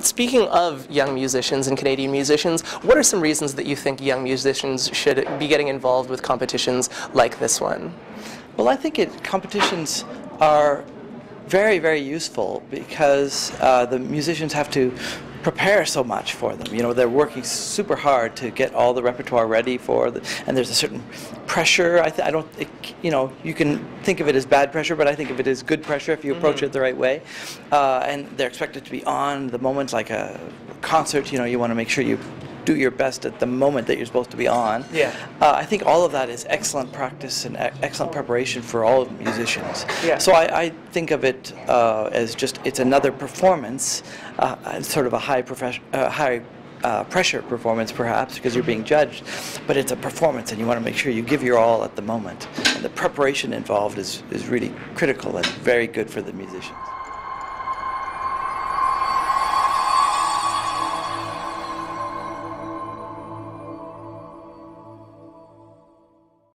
Speaking of young musicians and Canadian musicians, what are some reasons that you think young musicians should be getting involved with competitions like this one? Well, I think it, competitions are very, very useful because uh, the musicians have to prepare so much for them. You know, they're working super hard to get all the repertoire ready for, the, and there's a certain pressure. I, th- I don't, it, you know, you can think of it as bad pressure, but I think of it as good pressure if you approach mm-hmm. it the right way. Uh, and they're expected to be on the moment, like a concert. You know, you want to make sure you do your best at the moment that you're supposed to be on. Yeah. Uh, I think all of that is excellent practice and excellent preparation for all musicians. Yeah. So I, I think of it uh, as just it's another performance, uh, sort of a high profession, uh, high. Uh, pressure performance, perhaps, because you're being judged, but it's a performance, and you want to make sure you give your all at the moment. And the preparation involved is, is really critical and very good for the musicians.